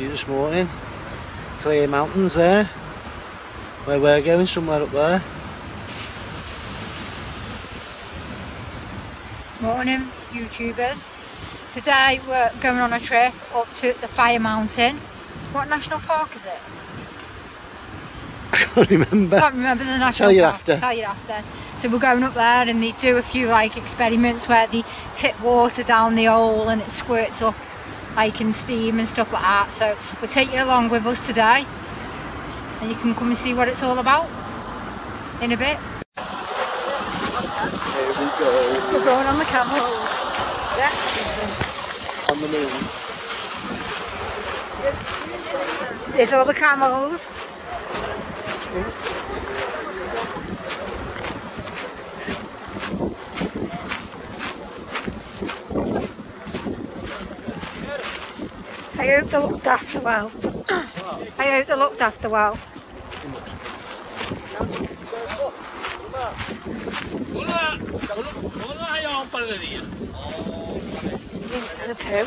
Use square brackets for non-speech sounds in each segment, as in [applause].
view this morning. Clear mountains there. Where we're going, somewhere up there. Morning, YouTubers. Today we're going on a trip up to the Fire Mountain. What national park is it? [laughs] I can't remember. I can't remember the national Tell you park. after. Tell you after. So we're going up there and they do a few like experiments where they tip water down the hole and it squirts up like in steam and stuff like that. So we'll take you along with us today and you can come and see what it's all about in a bit. Here we go. We're going on the camels. Yeah. On the moon. There's all the camels. I hope they looked after well. I hope they looked after well. The poo.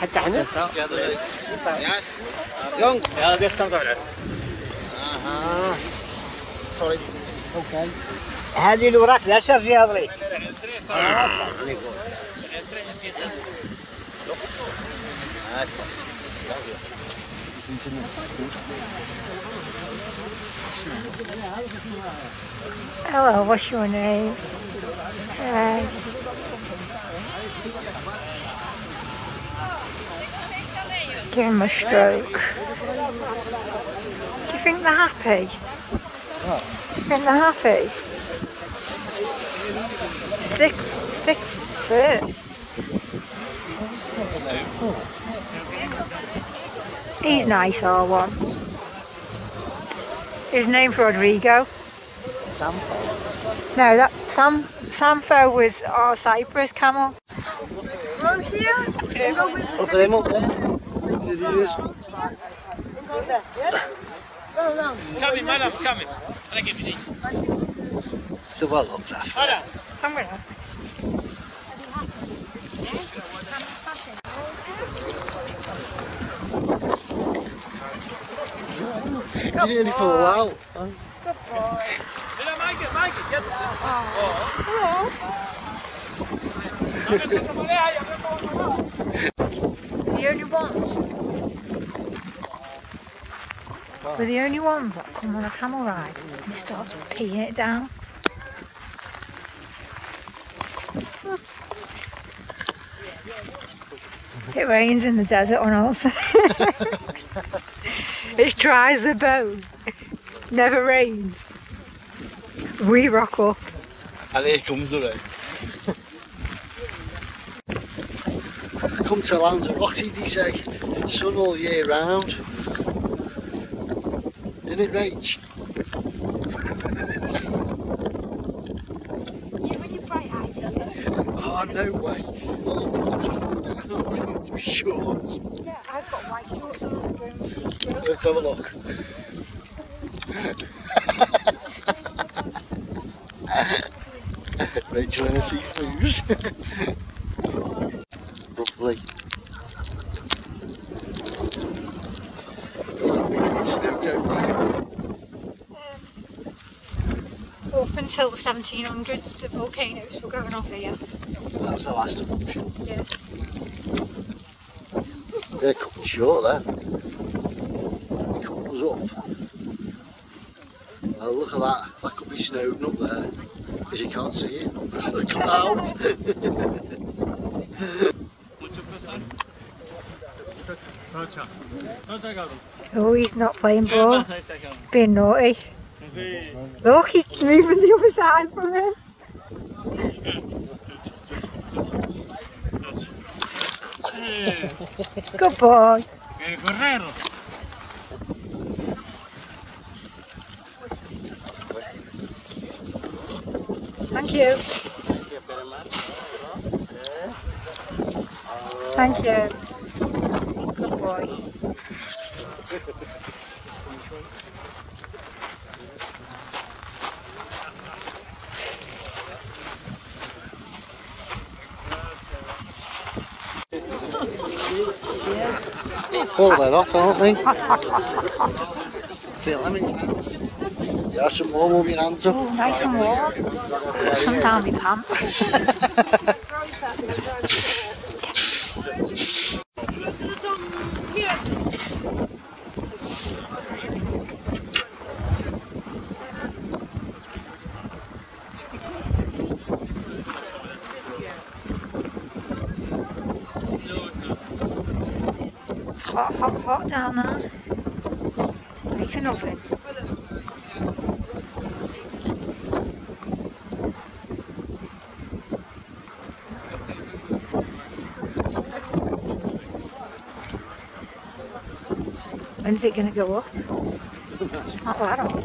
حتى إحنا ياس هذه الوراق لا شارج فيها ضريب الله هو شو Give him a stroke. Do you think they're happy? Do you think they're happy? Thick, thick fur. He's nice, R one. His name's Rodrigo. No, that Sam Samfo was our Cyprus camel. Up them up there. Coming, madam, coming. I'll give you these. So well looked after. I'm gonna. You nearly fall out. Hello, Michael, Michael, get The only ones. We're the only ones that come on a camel ride and start peeing it down. It rains in the desert on also. [laughs] it dries the bone. Never rains. We rock up. And here comes the rain Come to lands of what did he say? Sun all year round. Isn't it, Rach? Oh, no way. I'm going to be. Yeah, I've got white shorts on and. Let's have a look. [laughs] Rachel in a see-throughs. Lovely. Snow go. Um, up until the 1700s, the volcanoes were going off here. That's the last eruption. Yeah. They're cutting short there. They cut us up. Oh, look at that. That could be Snowdon up there. Because you can't see it. [laughs] the cloud. Oh, he's not playing ball. Being naughty. Look, he's moving the other side from him. Good boy. Thank you. Thank you. Good boy. Full that off, aren't they? Feel them in your hands. Yeah, some more warm your hands up. Oh, nice and warm. Put some down my pants. It's hot, hot, down there. Like an oven. When's it going to go up? It's not that hot.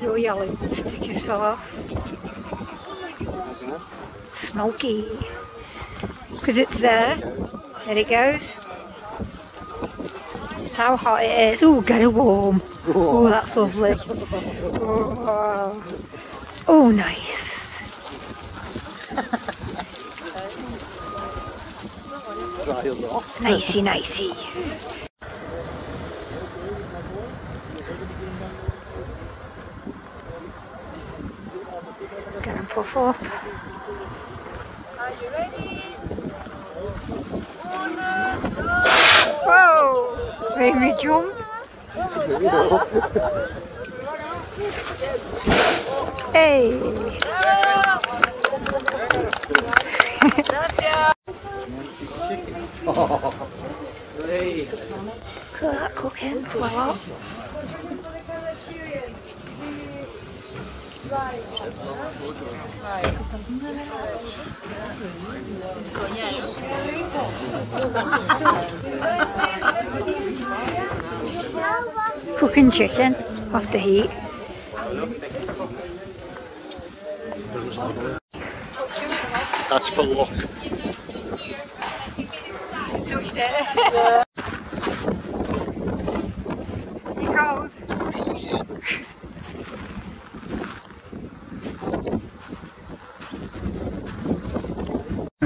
Your yellow stickers fell off. Smoky. Because it's there. There it goes. That's how hot it is. Oh, get it warm. Oh, that's lovely. Oh, oh nice. Dry them Nicey, nicey. Get him puff. Whoa! Made me jump. Hey! Look at that cooking as well. Cooking chicken off the heat. That's for luck. Touched it. [laughs]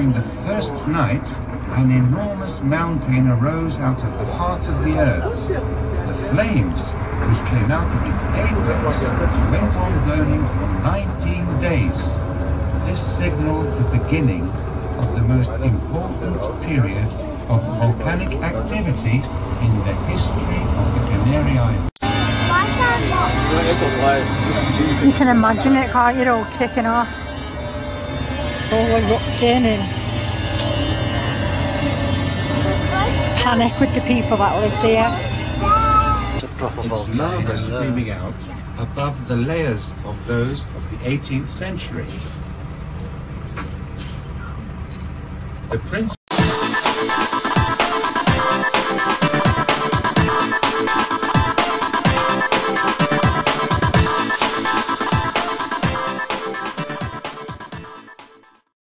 During the first night, an enormous mountain arose out of the heart of the earth. The flames, which came out of its apex, went on burning for 19 days. This signaled the beginning of the most important period of volcanic activity in the history of the Canary Islands. You can imagine it, can't you, all kicking off. All erupting and panic with the people that live there. Its lava streaming out above the layers of those of the 18th century. The prince